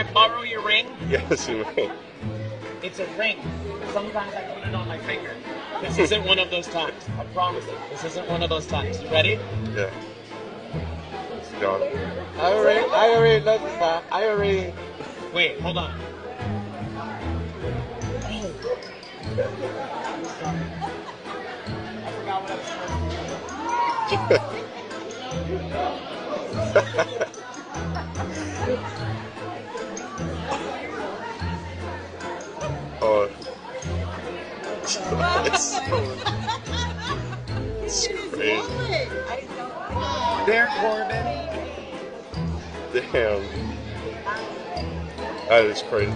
I borrow your ring? Yes, you may. It's a ring. Sometimes I put it on my finger. This isn't one of those times. I promise you. This isn't one of those times. You ready? Yeah. It's gone. I already, I already noticed that. I already. Wait, hold on. I forgot what I was supposed to do. Oh. it's, it's crazy. Derek Corbin. Damn. That is crazy.